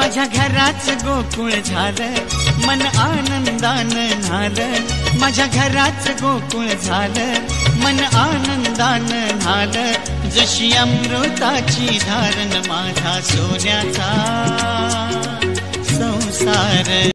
माझ्या घराच गोकुळ झालं, मन आनंदानं झालं माझ्या घराच गोकुळ झालं, मन आनंदान झालं जशी अमृताची धारण माझा सोन्याचा संसार